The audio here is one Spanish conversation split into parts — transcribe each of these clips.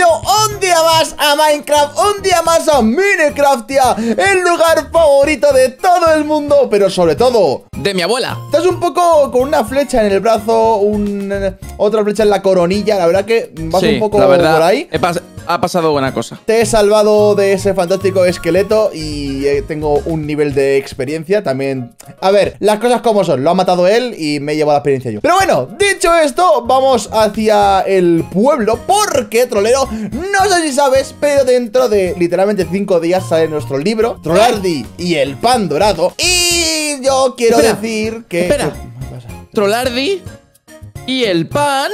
bienvenido un día más a Minecraft, un día más a Minecraftia, el lugar favorito de todo el mundo, pero sobre todo de mi abuela. Estás un poco con una flecha en el brazo, un, otra flecha en la coronilla, la verdad que vas un poco la verdad, por ahí. Ha pasado buena cosa. Te he salvado de ese fantástico esqueleto y eh, tengo un nivel de experiencia también. A ver, las cosas como son, lo ha matado él y me he llevado la experiencia yo. Pero bueno, dicho esto, vamos hacia el pueblo porque, trolero, no sé si sabes, pero dentro de literalmente 5 días sale nuestro libro, Trollardi y el pan dorado. Y yo quiero decir que... Espera. Trollardi y el pan...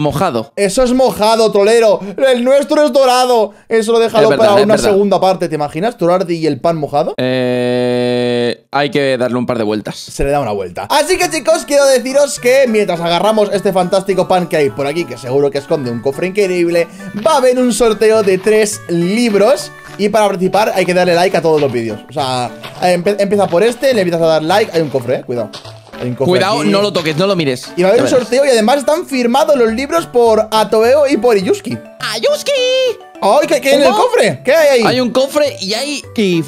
Mojado. Eso es mojado, trolero. El nuestro es dorado. Eso lo déjalo para una segunda parte. ¿Te imaginas? Trollardi y el pan mojado. Eh, hay que darle un par de vueltas. Se le da una vuelta. Así que, chicos, quiero deciros que mientras agarramos este fantástico pan que hay por aquí, que seguro que esconde un cofre increíble, va a haber un sorteo de tres libros. Y para participar hay que darle like a todos los vídeos. O sea, empieza por este, le empiezas a dar like. Hay un cofre, eh, cuidado. Cuidado, no lo toques, no lo mires. Y va a haber un sorteo y además están firmados los libros por Atobeo y por Iyuski. ¡Ayuski! ¡Ay, ¿qué, hay en el cofre? ¿Qué hay ahí? Hay un cofre y hay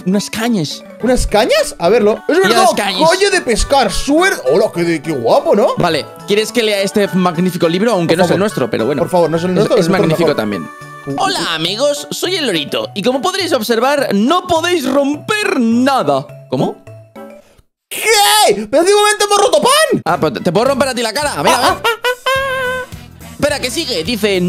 unas cañas. ¿Unas cañas? A verlo. Es verdad, coño de pescar. Suerte. Hola, qué, qué, guapo, ¿no? Vale, ¿quieres que lea este magnífico libro? Aunque no es el nuestro, pero bueno. Por favor, no es el nuestro. Es, magnífico también. Hola amigos, soy el lorito y como podréis observar, no podéis romper nada. ¿Cómo? ¿Qué? ¡Pero de momento hemos roto pan! Ah, pero te puedo romper a ti la cara. Mira, a Espera, que sigue. Dice,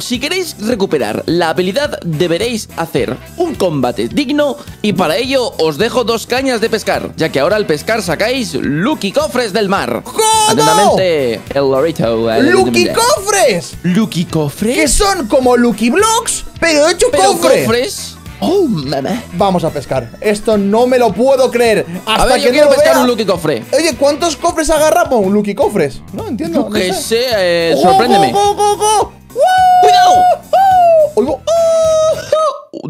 si queréis recuperar la habilidad, deberéis hacer un combate digno y para ello os dejo dos cañas de pescar, ya que ahora al pescar sacáis Lucky Cofres del mar. ¿Cómo? Atentamente, el Lorito. ¡Lucky Cofres! ¿Lucky Cofres? Que son como Lucky Blocks, pero hecho ¿Pero cofres Oh. Vamos a pescar. Esto no me lo puedo creer. Hasta a ver, que yo quiero pescar vea. un Lucky Cofre. Oye, ¿cuántos cofres agarramos? Un Lucky Cofres. No entiendo. Yo que sé, eh, sorpréndeme. Go, go, go, ¡Cuidado! Oigo.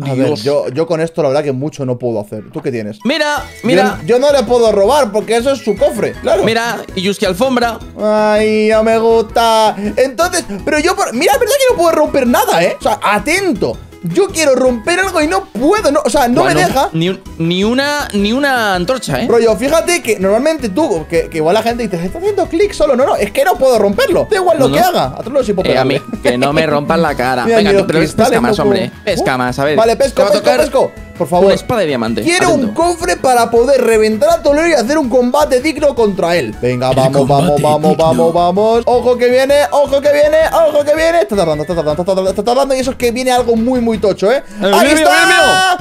a ver, yo, yo con esto la verdad que mucho no puedo hacer. ¿Tú qué tienes? Mira, mira. Yo, no le puedo robar porque eso es su cofre, claro. Mira, y Yuski alfombra. Ay, no me gusta. Entonces, pero yo por... Mira, es verdad que no puedo romper nada, ¿eh? O sea, atento. Yo quiero romper algo y no puedo, no, o sea, no me deja. Ni, ni, una ni una antorcha, ¿eh? Rollo, fíjate que normalmente tú, que, igual la gente dice, está haciendo clic solo. No, no, es que no puedo romperlo. Da igual lo que haga. A todos los eh, a mí, que no me rompan la cara. Venga, tú, pero pesca más, hombre. Pesca más, a ver. Vale, pesco, pesco, pesco. Por favor. Una espada de diamante. Quiero un cofre para poder reventar a Tolero y hacer un combate digno contra él. Venga, vamos, vamos, vamos, vamos, vamos. Ojo que viene, ojo que viene, ojo que viene. Está tardando, está tardando, está tardando, está tardando. Y eso es que viene algo muy, muy tocho, ¿eh? ¡Ahí está!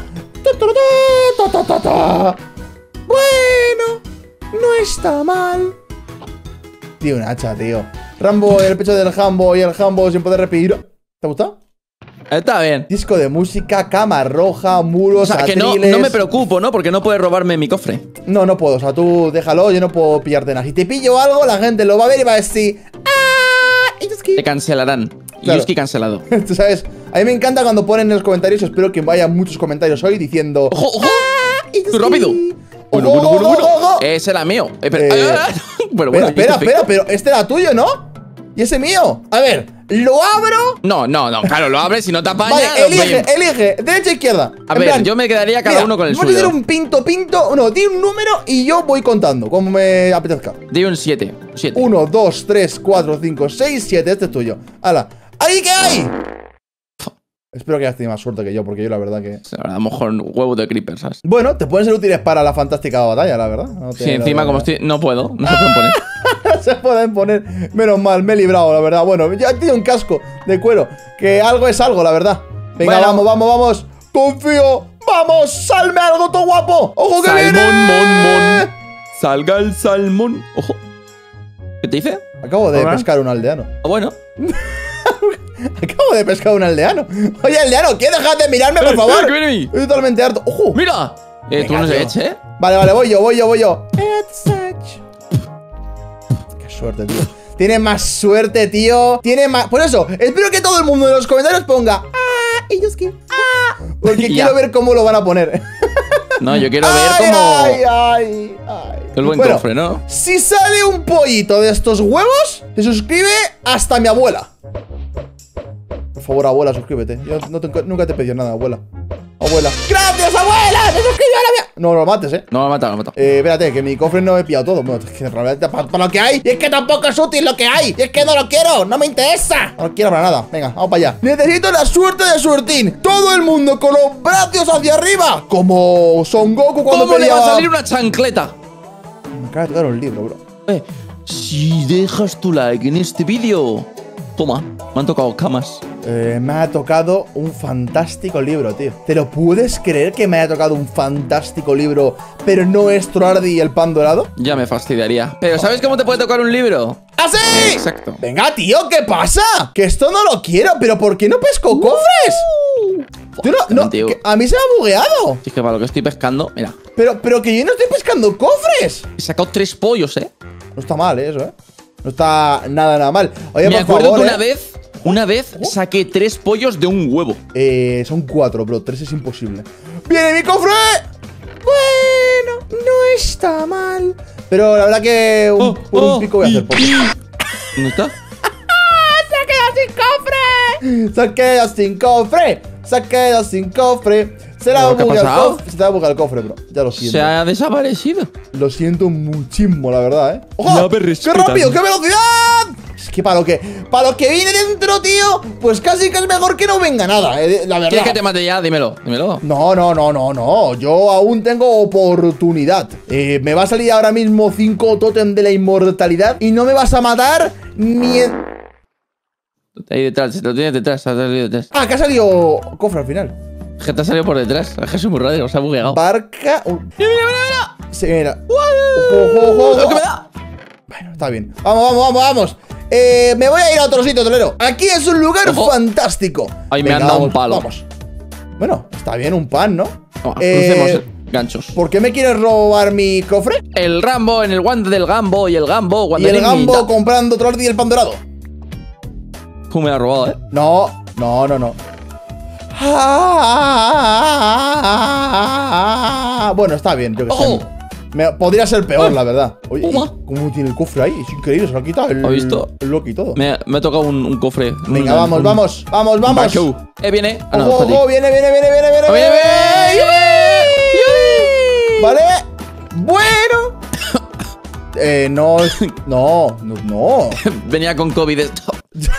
Bueno, no está mal. Tío, un hacha, tío. Rambo el pecho del Jambo y el Jambo sin poder respirar. ¿Te gusta? Está bien. Disco de música, cama roja, muros, O sea, que no, no, me preocupo, ¿no? Porque no puedes robarme mi cofre. No, no puedo. O sea, tú déjalo, yo no puedo pillarte nada. Si te pillo algo, la gente lo va a ver y va a decir... ¡Ah! Te cancelarán. Claro. Yuski cancelado. tú sabes, a mí me encanta cuando ponen en los comentarios, espero que vaya muchos comentarios hoy diciendo... ¡Ojo, ojo! ¡Ah! ¡Rápido! Bueno, bueno, bueno, bueno. Ese era mío. Eh, pero, eh, bueno, bueno, espera, espera, pero este era tuyo, ¿no? ¿Y ese mío? A ver, ¿lo abro? No, no, no, claro, lo abres y no te apañas Vale, elige, elige, derecha e izquierda A ver, yo me quedaría cada uno con el suyo Voy a decir un pinto, pinto, no, di un número y yo voy contando, como me apetezca Di un 7, 1, 2, 3, 4, 5, 6, 7, este es tuyo Hala, ¿ahí qué hay? Espero que hayas tenido más suerte que yo, porque yo la verdad que... A lo mejor un huevo de creepers, ¿sabes? Bueno, te pueden ser útiles para la fantástica batalla, la verdad. sí, encima como estoy... No puedo, no se pueden poner. se pueden poner. Menos mal, me he librado, la verdad. Bueno, ya tiene un casco de cuero. Que algo es algo, la verdad. Venga, vamos, vamos, vamos. Confío. ¡Vamos! ¡Salme algo, todo guapo! ¡Ojo que salmón, viene! Mon, mon. Salga el salmón. Ojo. ¿Qué te dice? Acabo de pescar un aldeano. Ah, bueno. Acabo de pescar un aldeano. Oye, aldeano, ¿quieres dejar de mirarme, por favor? Estoy totalmente harto. ¡Ojo! ¡Mira! Eh, tú no se eche, ¿eh? Vale, vale, voy yo, voy yo, voy yo. Qué suerte, tío. Tiene más suerte, tío. Tiene más. Por eso, espero que todo el mundo en los comentarios ponga. Ah, ellos que. Ah. Porque quiero ver cómo lo van a poner. No, yo quiero ver Ay, cómo. ay, ay, ay. El buen Bueno, cofre, ¿no? Si sale un pollito de estos huevos, se suscribe hasta mi abuela. Por favor, abuela, suscríbete. Yo no te- nunca te he pedido nada, abuela. Abuela. ¡Gracias, abuela! ¡Se suscribió a la mía! No lo mates, eh. No, lo he matado, lo he matado. Eh, espérate, que mi cofre no he pillado todo. Bueno, es que realmente para, para lo que hay. Y es que tampoco es útil lo que hay. Y es que no lo quiero, no me interesa. No lo quiero para nada. Venga, vamos para allá. Necesito la suerte de Suertín. Todo el mundo con los brazos hacia arriba. Como Son Goku cuando ¿Cómo le va a peleaba- salir una chancleta? Me acaba de tocar un libro, bro. Eh, si dejas tu like en este vídeo. Toma, me han tocado camas. Eh, me ha tocado un fantástico libro, tío. ¿Te lo puedes creer que me haya tocado un fantástico libro, pero no es Troardi y el pan dorado? Ya me fastidiaría. Pero ¿sabes cómo te puede tocar un libro? ¡Así! Exacto. Venga, tío, ¿qué pasa? Que esto no lo quiero, pero ¿por qué no pesco cofres? Tú no, no, que a mí se me ha bugueado. Es que para lo que estoy pescando, mira. Pero, pero que yo no estoy pescando cofres. He sacado tres pollos, ¿eh? No está mal, ¿eh? eso, ¿eh? No está nada, nada mal. Oye, Me por acuerdo favor, que una ¿eh? vez, una vez saqué tres pollos de un huevo. Eh, son cuatro, bro. Tres es imposible. ¡Viene mi cofre! Bueno, no está mal. Pero la verdad que un, Oh, por un oh, pico voy a hacer poco. ¿Dónde está? ¡Se ha quedado sin cofre! ¡Se ha quedado sin cofre! ¡Se ha quedado sin cofre! Se ¿Pero qué ha bugueado el cofre. Se te ha bugueado el cofre, bro. Ya lo siento. Se ha desaparecido. Lo siento muchísimo, la verdad, ¿eh? ¡Ojo! ¡Qué rápido! ¡Qué velocidad! Es que para lo que, para lo que viene dentro, tío, pues casi que es mejor que no venga nada, eh, la verdad. ¿Quieres que te mate ya? Dímelo, dímelo. No, no, no, no, no. Yo aún tengo oportunidad. Eh, me va a salir ahora mismo 5 totem de la inmortalidad y no me vas a matar ni en... Ahí detrás, lo tienes detrás, lo tienes detrás. Ah, que ha salido cofre al final. Que te ha salido por detrás. Es que soy muy raro, se ha bugueado. Barca... uh, Mira, mira, mira, mira. Mira. Ojo, ojo, ojo, Lo que me da. Bueno, está bien. Vamos, vamos, vamos, vamos. Eh, me voy a ir a otro sitio, Tolero. Aquí es un lugar Ojo. fantástico. Ay, me han dado un palo. Vamos. Bueno, está bien, un pan, ¿no? Toma, Eh, crucemos ganchos. ¿Por qué me quieres robar mi cofre? El Rambo en el guante del Gambo y el Gambo. Y el gambo comprando Troardi y el pan dorado. Tú me lo has robado, ¿eh? No, no, no, no. Bueno, está bien, yo que sé. Podría ser peor, la verdad. Oye. ¿cómo tiene el cofre ahí? Es increíble, se lo ha quitado el, ¿Has visto? el Loki y todo. Me, me ha tocado un, un cofre. Venga, Un- vamos, un- vamos, vamos, vamos. bachu. Eh, viene. Ah, no, Ojo, viene, viene, viene, Viene, viene. viene. Vale, bueno. Eh, no, no, no, no. Venía con COVID esto.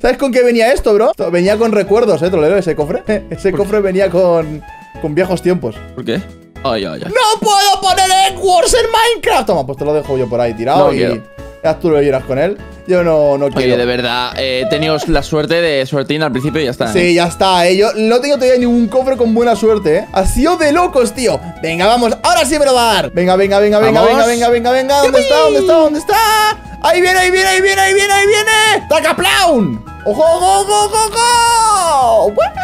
¿Sabes con qué venía esto, bro? Venía con recuerdos, eh, trolero, ese cofre. Ese cofre venía con, con viejos tiempos. ¿Por qué? Ay, ay, ay. ¡No puedo poner Egg Wars en Minecraft! Toma, pues te lo dejo yo por ahí tirado No y quiero. ya tú lo llevas con él. Yo no, no Oye, quiero. de verdad, eh, he tenido la suerte de suertín al principio y ya está. ¿eh? Sí, ya está, eh. Yo no tengo todavía ningún cofre con buena suerte, eh. Ha sido de locos, tío. Venga, vamos, ahora sí me lo va a dar. Venga, venga, venga, venga, venga, venga, venga, venga. ¿Dónde está? ¿Dónde está? ¿Dónde está? Ahí viene, ahí viene, ahí viene, ahí viene, ahí viene. ¡Tacaplown! ¡Ojo, ojo, ojo, ojo, ojo! Bueno,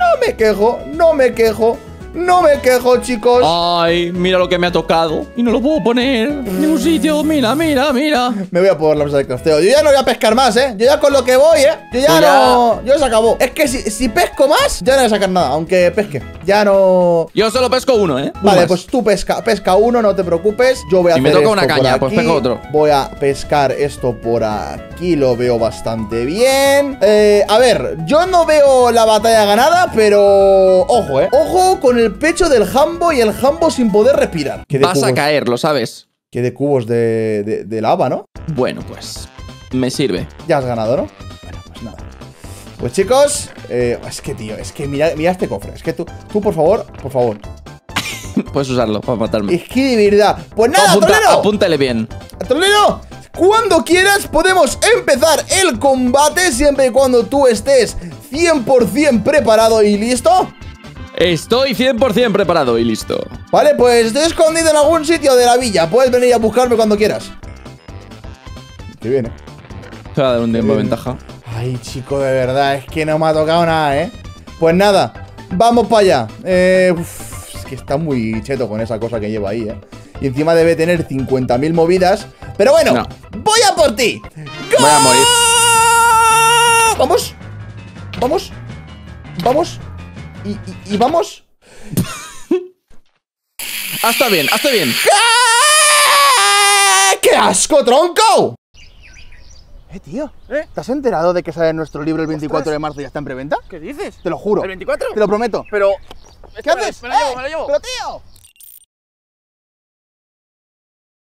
no me quejo, no me quejo. No me quejo, chicos. Ay, mira lo que me ha tocado. Y no lo puedo poner en ningún sitio. Mira, mira, mira. Me voy a por la mesa de crafteo. Yo ya no voy a pescar más, ¿eh? Yo ya con lo que voy, ¿eh? Yo ya no... Yo se acabó. Es que si, si pesco más, ya no voy a sacar nada. Aunque pesque. Ya no... Yo solo pesco uno, ¿eh? Vale, pues tú pesca, pesca uno, no te preocupes. Yo voy a Y me hacer toca una por caña, pues pesco otro. Voy a pescar esto por aquí, lo veo bastante bien. Eh, a ver, yo no veo la batalla ganada, pero ojo, eh. Ojo con el pecho del Hambo y el Hambo sin poder respirar. Vas a caer, lo sabes. que de cubos de, de- de lava, ¿no? Bueno, pues. Me sirve. Ya has ganado, ¿no? Bueno, pues nada. Pues chicos, eh, es que tío, es que mira, mira este cofre. Es que tú, tú por favor, por favor. Puedes usarlo para matarme. Es que de verdad. Pues nada, Apunta- Trolero. apúntale bien. Trolero, cuando quieras podemos empezar el combate siempre y cuando tú estés 100% preparado y listo. Estoy 100% preparado y listo. Vale, pues estoy escondido en algún sitio de la villa. Puedes venir a buscarme cuando quieras. Que viene. Te va a dar un tiempo de Bien. ventaja. Ay, chico, de verdad, es que no me ha tocado nada, ¿eh? Pues nada, vamos para allá. Eh, uf, es que está muy cheto con esa cosa que lleva ahí, ¿eh? Y encima debe tener 50.000 movidas. Pero bueno, No. voy a por ti. Voy a morir. Vamos, vamos, vamos. Y, y- y vamos. hasta bien, hasta bien. ¡Ah! ¡Qué asco, tronco! Eh, tío, ¿te has enterado de que sale nuestro libro el 24 Ostras. de marzo y ya está en preventa? ¿Qué dices? Te lo juro. ¿El 24? Te lo prometo. Pero. ¿Qué haces? Me lo llevo, ¡Eh! me lo llevo. Pero tío,